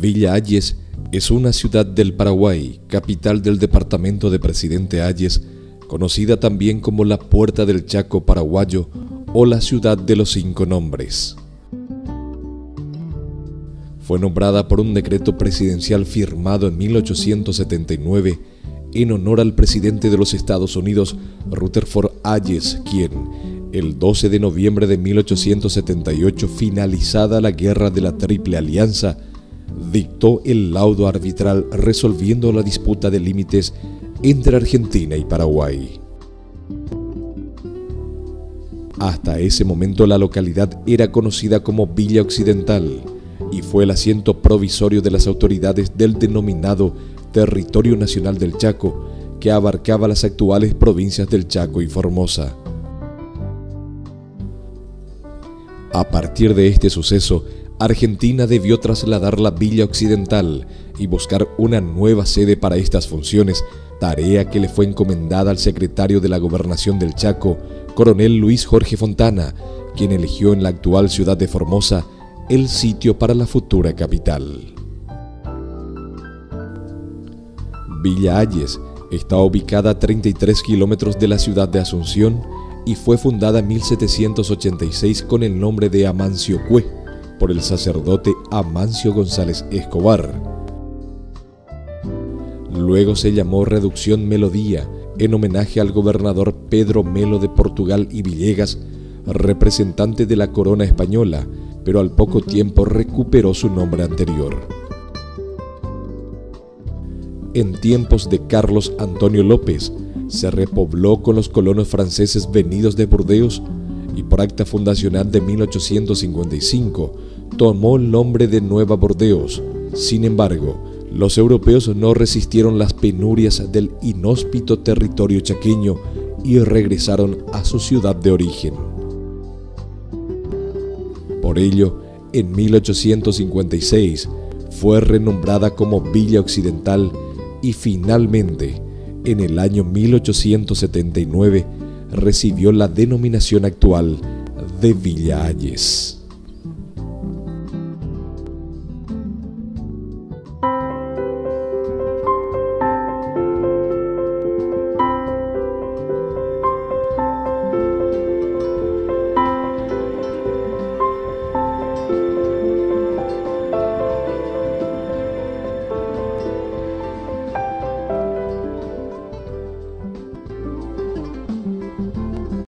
Villa Ayes es una ciudad del Paraguay, capital del departamento de Presidente Ayes, conocida también como la Puerta del Chaco paraguayo o la Ciudad de los Cinco Nombres. Fue nombrada por un decreto presidencial firmado en 1879 en honor al presidente de los Estados Unidos, Rutherford Hayes, quien, el 12 de noviembre de 1878, finalizada la Guerra de la Triple Alianza, dictó el laudo arbitral resolviendo la disputa de límites entre Argentina y Paraguay. Hasta ese momento la localidad era conocida como Villa Occidental y fue el asiento provisorio de las autoridades del denominado Territorio Nacional del Chaco, que abarcaba las actuales provincias del Chaco y Formosa. A partir de este suceso, Argentina debió trasladar la Villa Occidental y buscar una nueva sede para estas funciones, tarea que le fue encomendada al secretario de la Gobernación del Chaco, coronel Luis Jorge Fontana, quien eligió en la actual ciudad de Formosa el sitio para la futura capital. Villa Ayes está ubicada a 33 kilómetros de la ciudad de Asunción y fue fundada en 1786 con el nombre de Amancio Cue por el sacerdote Amancio González Escobar. Luego se llamó Reducción Melodía en homenaje al gobernador Pedro Melo de Portugal y Villegas, representante de la corona española, pero al poco tiempo recuperó su nombre anterior. En tiempos de Carlos Antonio López, se repobló con los colonos franceses venidos de Burdeos y por acta fundacional de 1855 tomó el nombre de Nueva Bordeos. Sin embargo, los europeos no resistieron las penurias del inhóspito territorio chaqueño y regresaron a su ciudad de origen. Por ello, en 1856 fue renombrada como Villa Occidental y finalmente, en el año 1879, recibió la denominación actual de Villa.